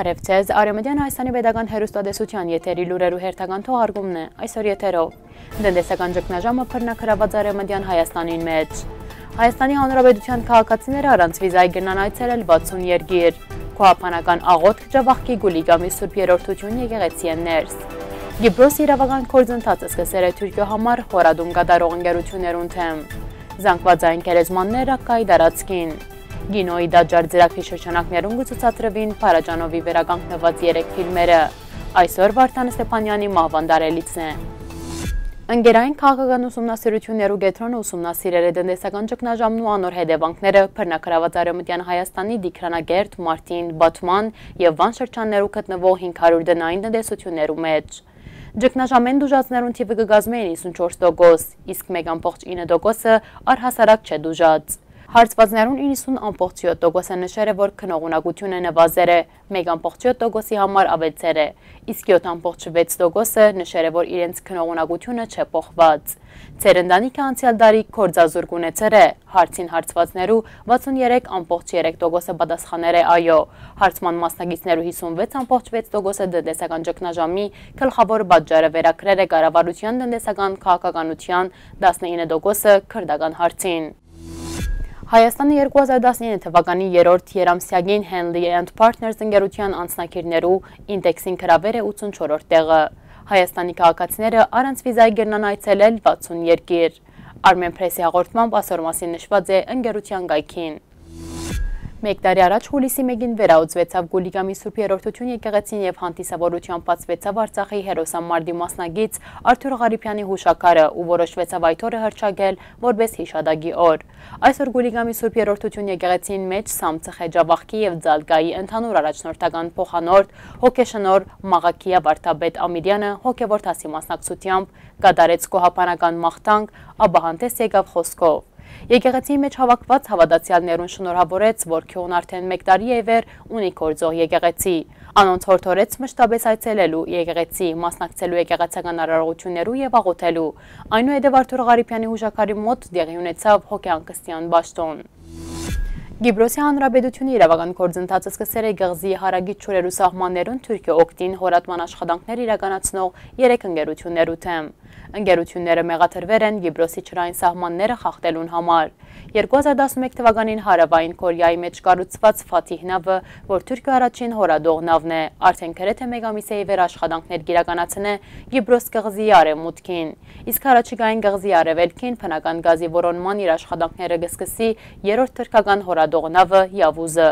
Բարև ձեզ, Արեմեդյան Հայաստանի Պետական հերոստատեսության եթերի լուրերու հերթական թողարկումն է այսօր եթերով։ Դնդեսական ճգնաժամը բռնակրաված Արեմեդյան Հայաստանին մեջ։ Հայաստանի Հանրապետության քաղաքացիները առանց վիզայի գնան այցելել 60 երկիր։ Քոհապանական աղոտ ջավախքի գուլիգամի Սուրբ Երորդություն եկեղեցի են ներս։ Գիբրոս իրավական գործընթացը սկսել է Թուրքիո համար խորադում կատարող ընկերություններուն թեմ։ Զանգվածային գերեզմաններ ակայի դարածքին։ Գինոյի դաջար ձրակի շրջանակներում գուցուցատրվին Փարաջանովի վերականգնված երեք ֆիլմերը։ Այսօր Վարդան Ստեփանյանի մահվան դարելիցն է։ Ընկերային քաղաքական ուսումնասիրություններու գետրոնը ուսումնասիրել է դնդեսական ճգնաժամն ու անոր հետևանքները Փռնակրաված Արևմտյան Հայաստանի Դիքրանագերտ, Մարտին, Բաթման եւ Վան շրջաններու գտնվող 500 դնային տնտեսություններու մեջ։ Ճգնաժամեն դուժածներուն թիվը կգազմե 94%, իսկ 1.9%-ը առհասարակ չէ դուժած։ Հարցվածներուն 90.7%-ը նշեր է, որ քնողունակությունը նվազեր է, 1.7%-ի համար ավեցեր է, իսկ 7.6%-ը նշեր է, որ իրենց քնողունակությունը չէ փոխված։ Ձեր ընտանիքը անցյալ դարի կորձազուրկ ունեցեր է, հարցին հարցվածներու 63.3%-ը պատասխաներ է այո, հարցման մասնագիցներու 56.6%-ը դնդեսական ճգնաժամի գլխավոր բաժարը վերակրել է կառավարության դնդեսական քաղաքականության 19%-ը քրդական հարցին։ Հայաստանը 2019 թվականի երորդ երամսյագին Henley and Partners ընգերության անցնակիրներու ինդեքսին կրավեր է 84 տեղը։ Հայաստանի կաղաքացիները առանց վիզայի գերնան այցելել 60 երկիր։ Արմեն պրեսի հաղորդմամբ ասոր մասին նշված է ընգերության գայքին։ Մեկ տարի առաջ հուլիսի մեկին վերաուծվեցավ Գուլիգամի Սուրբ Երորդություն եկեղեցին եւ հանդիսավորության բացվեցավ Արցախի հերոսամարտի մասնագից Արթուր Ղարիփյանի հուշակարը ու որոշվեցավ այդ օրը հրճագել որպես հիշադակի օր։ Այսօր Գուլիգամի Սուրբ Երորդություն եկեղեցին մեջ Սամցը Խեջավախքի եւ Ձալգայի ընդհանուր առաջնորդական փոխանորդ հոգեշնոր Մաղաքիա Վարդապետ Ամիրյանը հոգեվոր դասի մասնակցությամբ կատարեց կոհապանական մաղթանք, աբահանտես եկավ խոսքով։ Եկեղեցի մեջ հավաքված հավատացյալներուն շնորհավորեց, որ քյոն արդեն մեկ տարի է վեր ունի կործող եկեղեցի։ Անոնց հորդորեց մշտապես այցելելու եկեղեցի, մասնակցելու եկեղեցական արարողություններու եւ աղոթելու։ Այնուհետև Արթուր Ղարիփյանի հուժակարի մոտ դեղի ունեցավ հոգեանկստյան ճաշտոն։ Գիբրոսի հանրապետությունը իրավական գործընթացը սկսել է գղզի հարագից չորերու սահմաններուն Թուրքիա օկտին հորատման աշխատանքներ իրականացնող երեք ընկերություններու թեմ։ Ընկերությունները մեղաթրվեր են Գիբրոսի չրային սահմանները խախտելուն համար։ 2011 թվականին հարավային Կորեայի մեջ կառուցված Ֆաթիհ նավը, որ Թուրքիա առաջին հորադող նավն է, արդեն գրեթե մեկ ամիս է վեր աշխատանքներ գիրականացնե Գիբրոս գղզի արևմուտքին։ Իսկ առաջիկային գղզի արևելքին փնական գազի որոնման իր աշխատանքները կսկսի երրորդ թուրքական հորադող նավը Յավուզը։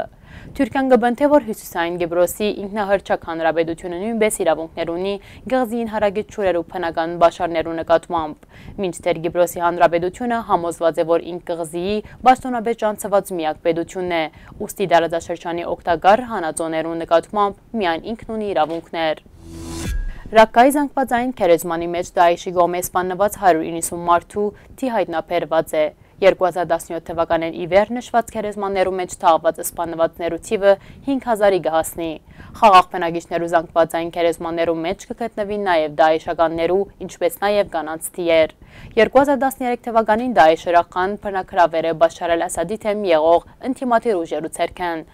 Թուրքիան գբնթե, որ հյուսիսային Գեբրոսի ինքնահրճակ հանրապետությունը նույնպես իրավունքներ ունի գղզին հարագից չուրերու փնական բաշարներու նկատմամբ։ Մինչդեռ Գեբրոսի հանրապետությունը համոզված է, որ ինք գղզիի բաշտոնաբեջ անցված միակ պետությունն է, ուստի դարաձաշրջանի օգտակար հանածոներու նկատմամբ միայն ինքն ունի իրավունքներ։ Ռակկայի զանգվածային քերեզմանի մեջ Դայիշի գոմե սպաննված 190 մարդու թի հայտնաբերված է։ 2017 թվականեն ի վեր նշված քերեզմաններու մեջ թաղված սպանվածներու թիվը 5000-ի կհասնի։ Խաղաղ բնակիչներու զանգվածային քերեզմաններու մեջ կգտնվին նաև դայեշականներու, ինչպես նաև կանանց թիեր։ 2013 թվականին դայեշերական բնակրավերը Բաշար al-Ասադի թեմ եղող ինտիմատիր ուժերու ցերքեն։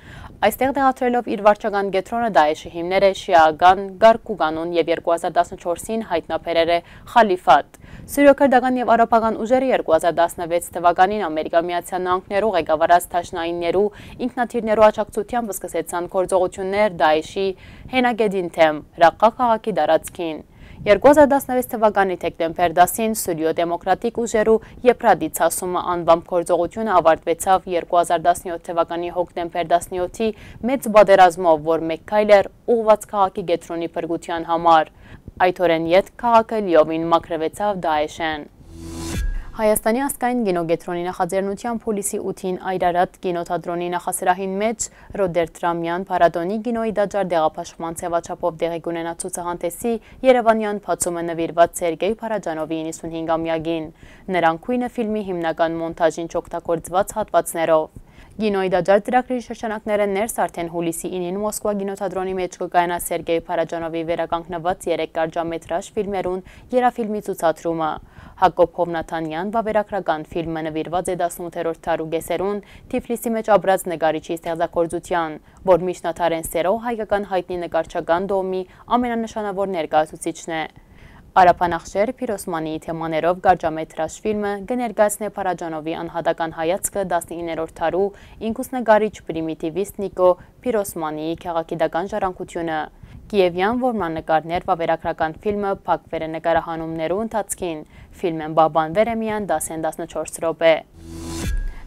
Այստեղ դեղատրելով իր վարչական գետրոնը դայեշի հիմներ է շիագան, գարկուգանուն և 2014-ին հայտնապերեր է խալիվատ։ Սիրոքրդական և արապական ուժերը 2016 թվականին ամերիկա միացյան նանքներու ղեկավարած թաշնայիններու ինքնաթիրներու աչակցությամբ սկսեցան կործողություններ դայեշի հենագեդին թեմ, հրաղկա կաղաքի դարացքին։ 2016 թվականի թեկտեմբեր 10-ին Սուրիո դեմոկրատիկ ուժերու եպրադի ծասումը անվամբ կործողությունը ավարտվեցավ 2017 թվականի հոկտեմբեր 17-ի մեծ բադերազմով, որ մեկ կայլեր ուղված կաղաքի գետրոնի պրգության համար։ Այդ օրեն ետ կաղաքը լիովին մակրվեցավ դայեշեն։ Հայաստանի ասկային գինոգետրոնի նախաձերնության պոլիսի 8-ին այրարատ գինոթադրոնի նախասրահին մեջ Ռոդեր Տրամյան պարադոնի գինոյի դաջար դեղապաշխման ծևաչապով դեղի գունենա ցուցահանդեսի Երևանյան փացումը նվիրված Սերգեյ Փարաջանովի 95-ամյակին։ Նրան քույնը ֆիլմի հիմնական մոնտաժին չօգտագործված հատվածներով։ Գինոյի դաջար ծրագրի շրջանակները ներս արդեն հուլիսի 9-ին Մոսկվա գինոթատրոնի մեջ կկայանա Սերգեյ Փարաջանովի վերականգնված 3 կարճամետրաժ ֆիլմերուն երաֆիլմի ցուցադրումը։ Հակոբ Հովնաթանյան վավերագրական ֆիլմը նվիրված է 18-րդ դարու գեսերուն Թիֆլիսի մեջ ապրած նկարիչի ստեղծագործության, որ միջնաթարեն սերով հայկական հայտնի նկարչական դոմի ամենանշանավոր ներկայացուցիչն է։ Արապանախշեր Փիրոսմանիի թեմաներով գարջամետրաժ ֆիլմը կներկայացնե Փարաջանովի անհատական հայացքը 19-րդ դարու ինքուսնագարիչ պրիմիտիվիստ Նիկո Փիրոսմանիի քաղաքիդական ժառանգությունը։ Կիևյան որմնանկարներ վավերագրական ֆիլմը փակվեր է նկարահանումներու ընթացքին։ Ֆիլմեն բաբանվեր է միան 10-14 րոպե։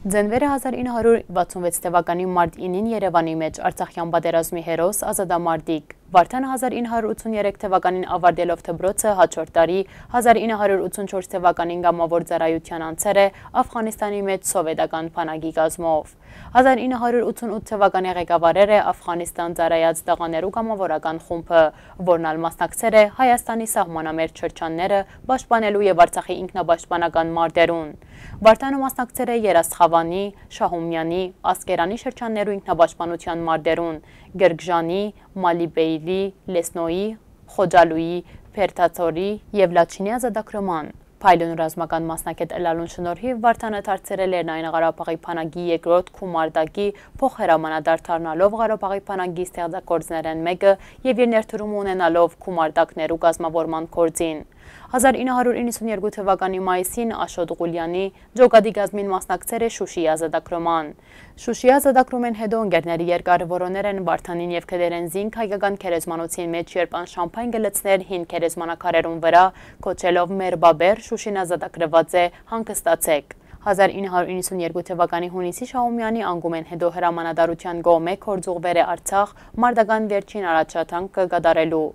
Ձենվերը 1966 թվականի մարդ 9-ին Երևանի մեջ Արցախյան պատերազմի հերոս Ազադամարտիկ Վարդանը 1983 թվականին ավարդելով թբրոցը հաջորդ տարի 1984 թվականին գամավոր ծառայության անցեր է Աֆղանիստանի մեջ սովետական բանակի կազմով։ 1988 թվականի ղեկավարեր է Աֆղանիստան ծառայած տղաներու գամավորական խումբը, որն ալ մասնակցեր է Հայաստանի սահմանամերձ շրջանները պաշտպանելու եւ Արցախի ինքնապաշտպանական մարտերուն։ Վարդանը մասնակցեր է Երասխավանի, Շահումյանի, Ասկերանի շրջաններու ինքնապաշտպանության մարտերուն, Գերգժանի, Մալիբեի Ալիևի, Լեսնոյի, Խոջալուի, Փերթացորի եւ Լաչինի ազատագրման։ Փայլուն ռազմական մասնակետ Էլալուն շնորհիվ Վարդանը դարձել էր Նային Ղարաբաղի փանագի երկրորդ Քումարտակի փոխհրամանադար դառնալով Ղարաբաղի փանագի ստեղծագործներն մեկը եւ իր ներդրում ունենալով Քումարտակներու կազմավորման կորձին։ 1992 թվականի մայիսին Աշոտ Ղուլյանի ջոկադի գազմին մասնակցեր է Շուշի ազատակրոման։ Շուշի ազատակրոմեն հետո ընգերների երկար որոներ են Վարդանին և կդերեն զինք հայկական կերեզմանոցին մեջ երբ ան շամպայն գլծներ հին կերեզմանակարերուն վրա, կոչելով մեր բաբեր Շուշին ազատակրված է հանգստացեք։ 1992 թվականի հունիսի Շահումյանի անգումեն հետո հրամանադարության գոմե կորձուղվեր է Արցախ մարդական վերջին առաջատանք կգադարելու։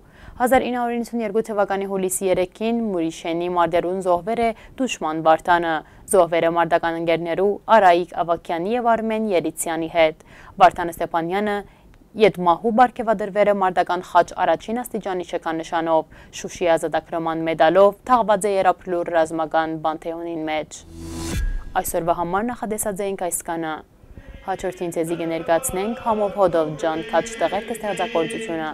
1992 թվականի հուլիսի 3-ին Մուրիշենի մարդերուն զոհվեր է դուշման Վարդանը, զոհվեր է մարդական ընգերներու Արայիկ Ավակյանի և Արմեն Երիցյանի հետ։ Վարդանը Ստեպանյանը Ետ մահու բարգևադրվեր է մարդական խաչ առաջին աստիճանի շեկանշանով, շուշի ազատակրման մեդալով, թաղված է երապլուր ռազմական բանթեոնին մեջ։ Այսօրվա համար նախադեսած էինք այս կանը։ Հաչորդին ձեզի կներկացնենք համով հոդով ջան կաչ տղեր կստեղծակործությունը։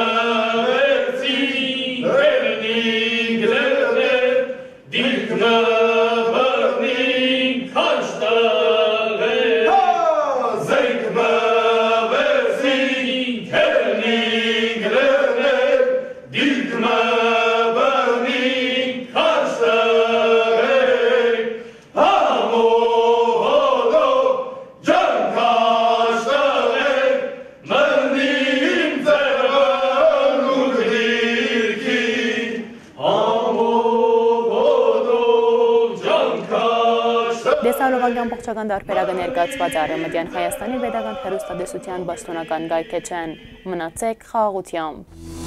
Դեսալովագյան բողջական դարբերագը ներկացված արամդյան Հայաստանի վետական հերուստադեսության բաստոնական գայքեչեն, մնացեք խաղաղությամբ։